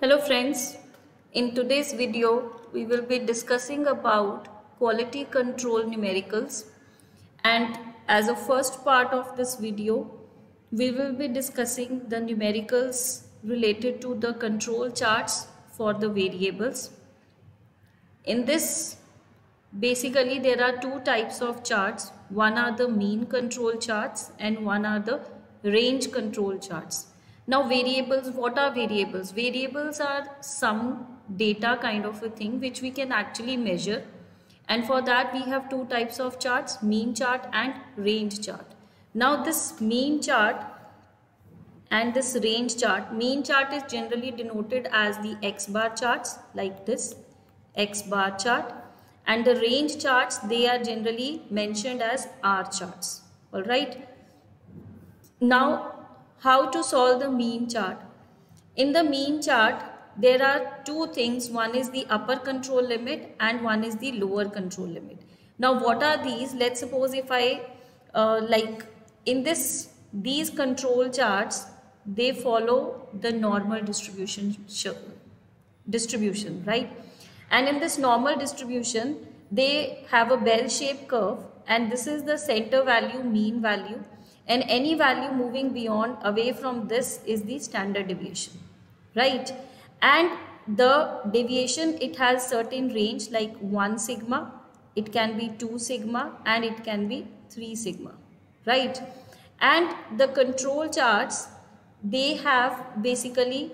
Hello friends, in today's video we will be discussing about quality control numericals. And as a first part of this video we will be discussing the numericals related to the control charts for the variables. In this basically there are two types of charts. One are the mean control charts and one are the range control charts now variables, what are variables? Variables are some data kind of a thing which we can actually measure and for that we have two types of charts, mean chart and range chart. Now this mean chart and this range chart, mean chart is generally denoted as the X bar charts like this X bar chart and the range charts they are generally mentioned as R charts alright. Now how to solve the mean chart. In the mean chart, there are two things. One is the upper control limit and one is the lower control limit. Now, what are these? Let's suppose if I, uh, like in this, these control charts, they follow the normal distribution, distribution, right? And in this normal distribution, they have a bell-shaped curve and this is the center value, mean value and any value moving beyond away from this is the standard deviation right? And the deviation it has certain range like 1 sigma it can be 2 sigma and it can be 3 sigma right? And the control charts they have basically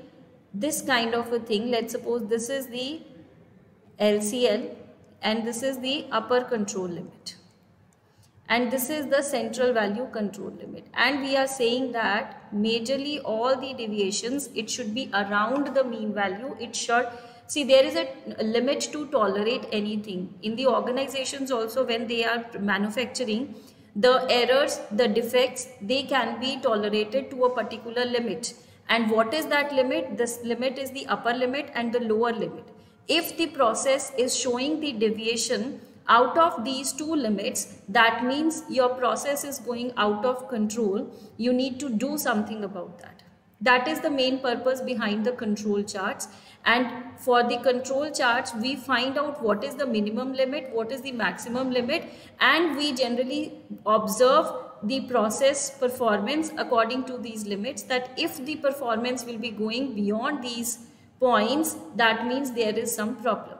this kind of a thing. Let's suppose this is the LCL and this is the upper control limit and this is the central value control limit. And we are saying that majorly all the deviations it should be around the mean value. It should see there is a limit to tolerate anything. In the organizations also when they are manufacturing the errors the defects they can be tolerated to a particular limit. And what is that limit? This limit is the upper limit and the lower limit. If the process is showing the deviation out of these two limits that means your process is going out of control you need to do something about that. That is the main purpose behind the control charts. And for the control charts we find out what is the minimum limit what is the maximum limit and we generally observe the process performance according to these limits that if the performance will be going beyond these points that means there is some problem.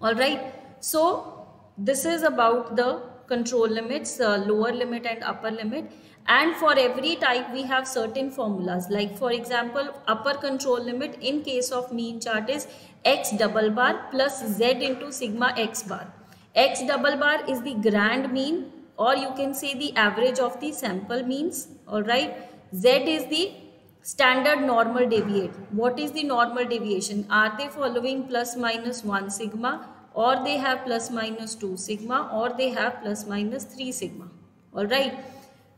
All right so this is about the control limits, uh, lower limit and upper limit. And for every type, we have certain formulas. Like for example, upper control limit in case of mean chart is x double bar plus z into sigma x bar. x double bar is the grand mean or you can say the average of the sample means. Alright. z is the standard normal deviate. What is the normal deviation? Are they following plus minus 1 sigma or they have plus minus 2 sigma or they have plus minus 3 sigma. All right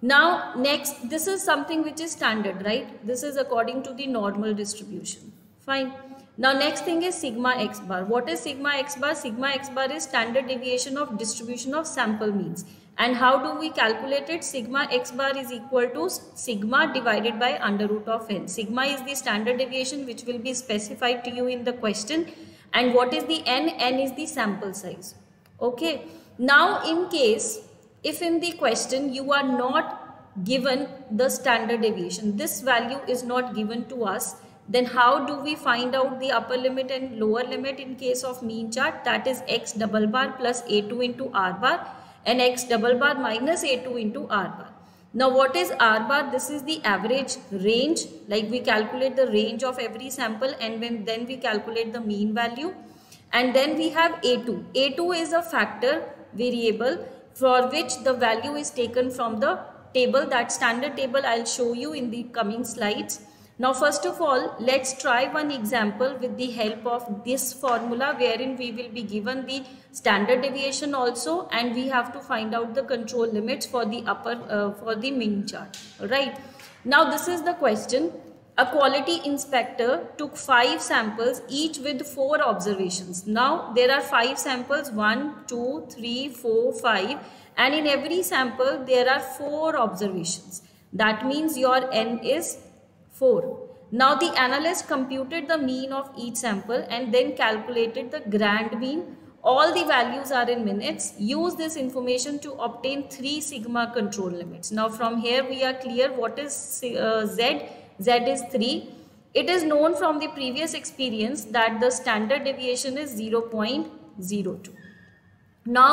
now next this is something which is standard right? This is according to the normal distribution. Fine. Now next thing is sigma x bar. What is sigma x bar? Sigma x bar is standard deviation of distribution of sample means. And how do we calculate it? Sigma x bar is equal to sigma divided by under root of n. Sigma is the standard deviation which will be specified to you in the question and what is the n? N is the sample size. Okay. Now in case if in the question you are not given the standard deviation this value is not given to us then how do we find out the upper limit and lower limit in case of mean chart? That is x double bar plus a2 into r bar and x double bar minus a2 into r bar now what is R bar? This is the average range like we calculate the range of every sample and when then we calculate the mean value and then we have A2. A2 is a factor variable for which the value is taken from the table that standard table I'll show you in the coming slides now first of all, let's try one example with the help of this formula wherein we will be given the standard deviation also and we have to find out the control limits for the upper uh, for the mean chart. Right. Now this is the question. A quality inspector took five samples each with four observations. Now there are five samples one, two, three, four, five and in every sample there are four observations. That means your n is 4. Now the analyst computed the mean of each sample and then calculated the grand mean. All the values are in minutes. Use this information to obtain 3 sigma control limits. Now from here we are clear what is uh, Z. Z is 3. It is known from the previous experience that the standard deviation is 0.02. Now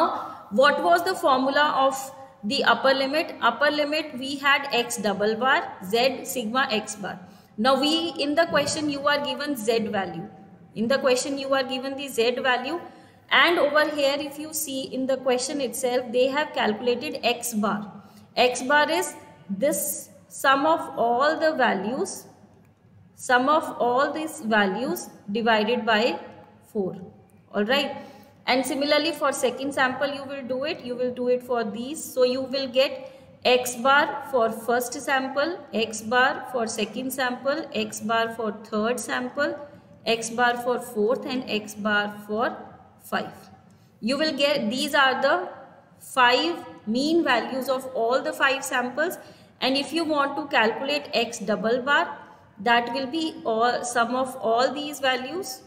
what was the formula of the upper limit. Upper limit we had x double bar z sigma x bar. Now we in the question you are given z value. In the question you are given the z value. And over here if you see in the question itself they have calculated x bar. X bar is this sum of all the values sum of all these values divided by 4 all right and similarly for second sample you will do it. You will do it for these. So you will get x bar for first sample x bar for second sample x bar for third sample x bar for fourth and x bar for five. You will get these are the five mean values of all the five samples. And if you want to calculate x double bar that will be all sum of all these values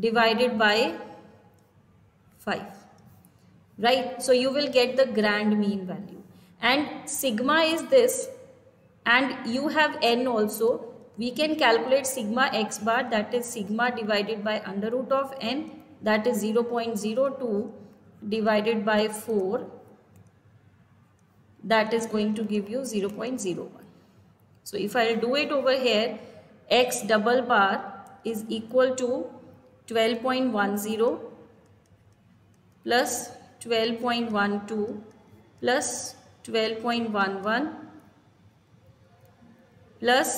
divided by 5 right? So you will get the grand mean value. And sigma is this and you have n also. We can calculate sigma x bar that is sigma divided by under root of n that is 0.02 divided by 4 that is going to give you 0.01 so if I'll do it over here x double bar is equal to 12.10 plus 12.12 plus 12.11 plus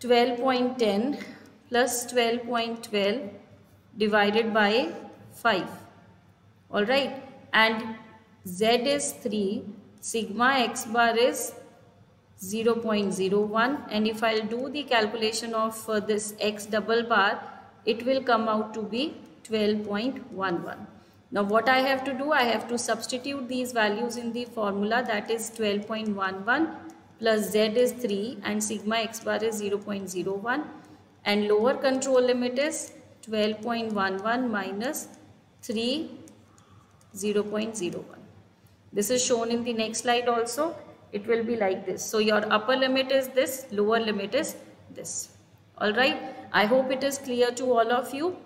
12.10 plus 12.12 divided by 5 all right. And z is 3 sigma x bar is 0.01 and if I'll do the calculation of uh, this x double bar it will come out to be 12.11. Now what I have to do, I have to substitute these values in the formula that is 12.11 plus z is 3 and sigma x bar is 0.01 and lower control limit is 12.11 minus 3 0.01. This is shown in the next slide also. It will be like this. So your upper limit is this, lower limit is this. Alright. I hope it is clear to all of you.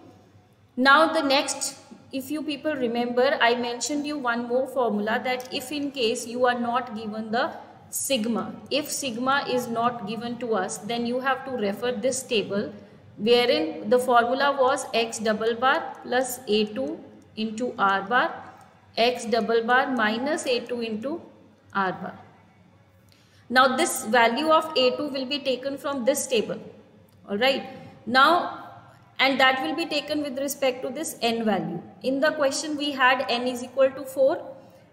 Now the next, if you people remember, I mentioned you one more formula that if in case you are not given the sigma, if sigma is not given to us, then you have to refer this table wherein the formula was x double bar plus a2 into r bar, x double bar minus a2 into r bar. Now this value of a2 will be taken from this table. Alright. Now and that will be taken with respect to this n value. In the question we had n is equal to 4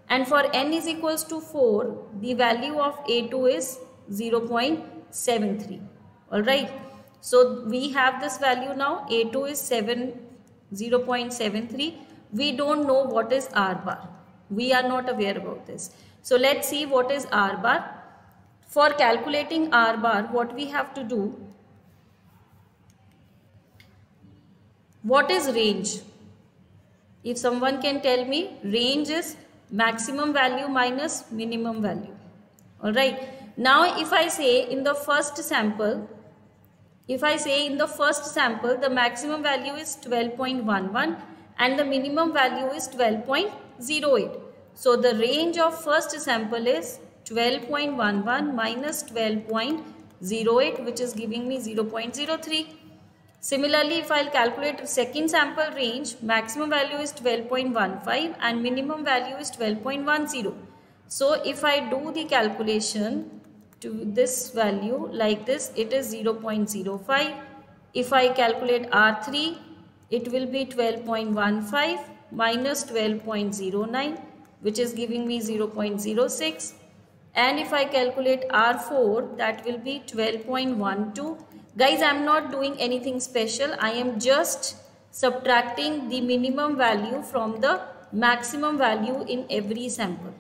and for n is equals to 4 the value of a2 is 0.73 alright. So we have this value now a2 is 7 0.73 we don't know what is r bar we are not aware about this. So let's see what is r bar. For calculating r bar what we have to do What is range? If someone can tell me, range is maximum value minus minimum value. Alright. Now if I say in the first sample, if I say in the first sample the maximum value is 12.11 and the minimum value is 12.08. So the range of first sample is 12.11 minus 12.08 which is giving me 0.03. Similarly, if I'll calculate second sample range, maximum value is 12.15 and minimum value is 12.10. So if I do the calculation to this value like this, it is 0.05. If I calculate R3, it will be 12.15 minus 12.09 which is giving me 0.06 and if I calculate R4 that will be 12.12 Guys, I am not doing anything special. I am just subtracting the minimum value from the maximum value in every sample.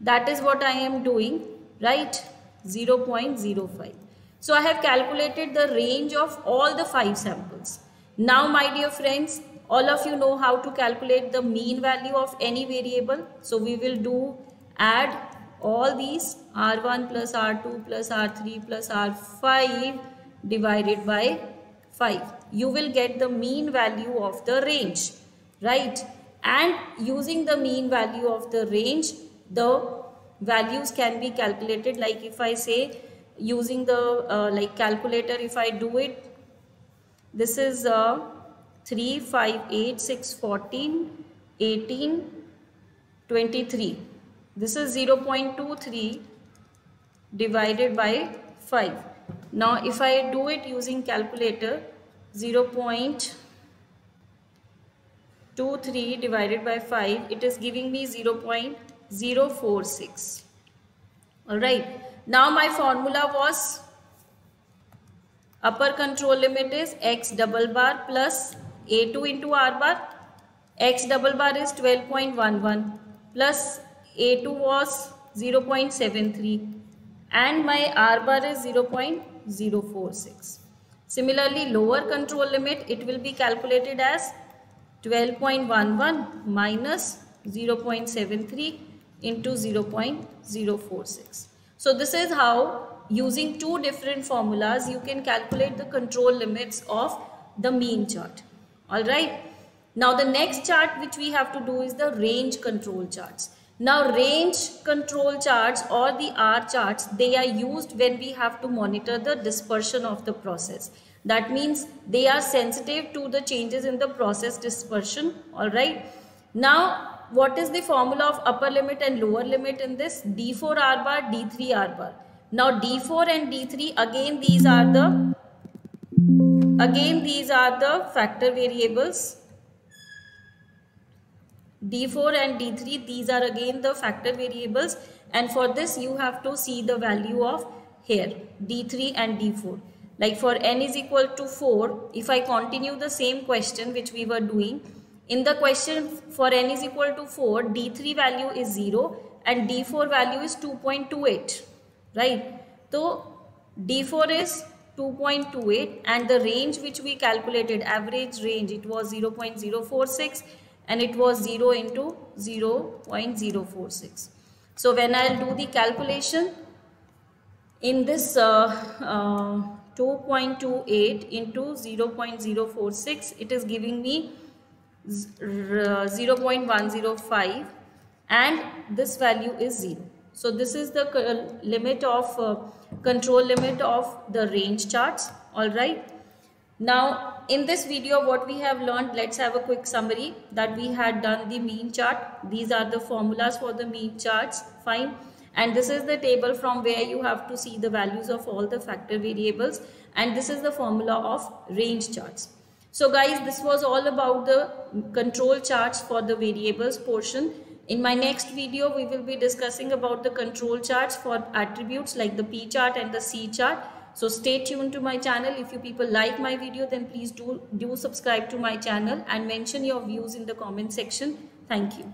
That is what I am doing, right? 0.05. So I have calculated the range of all the five samples. Now my dear friends, all of you know how to calculate the mean value of any variable. So we will do add all these r1 plus r2 plus r3 plus r5 divided by 5. You will get the mean value of the range, right? And using the mean value of the range, the values can be calculated like if I say using the uh, like calculator if I do it this is uh, 3 5 8 6 14 18 23 this is 0.23 divided by 5 now if I do it using calculator 0.23 divided by 5 it is giving me 0.046 all right. Now my formula was upper control limit is x double bar plus a2 into r bar. X double bar is 12.11 plus a2 was 0.73 and my r bar is 0.046 similarly lower control limit it will be calculated as 12.11 minus 0.73 into 0.046 so this is how using two different formulas you can calculate the control limits of the mean chart. Alright. Now the next chart which we have to do is the range control charts. Now range control charts or the R charts they are used when we have to monitor the dispersion of the process. That means they are sensitive to the changes in the process dispersion. Alright. Now what is the formula of upper limit and lower limit in this? D4 R bar, D3 R bar. Now D4 and D3 again these are the again these are the factor variables. D4 and D3 these are again the factor variables and for this you have to see the value of here D3 and D4. Like for n is equal to 4 if I continue the same question which we were doing in the question for n is equal to 4, d3 value is 0 and d4 value is 2.28, right? So d4 is 2.28 and the range which we calculated, average range, it was 0.046 and it was 0 into 0.046. So when I'll do the calculation in this uh, uh, 2.28 into 0.046, it is giving me 0.105 and this value is 0. So this is the limit of uh, control limit of the range charts. Alright. Now in this video what we have learned let's have a quick summary that we had done the mean chart. These are the formulas for the mean charts. Fine. And this is the table from where you have to see the values of all the factor variables and this is the formula of range charts. So guys, this was all about the control charts for the variables portion. In my next video, we will be discussing about the control charts for attributes like the P chart and the C chart. So stay tuned to my channel. If you people like my video, then please do, do subscribe to my channel and mention your views in the comment section. Thank you.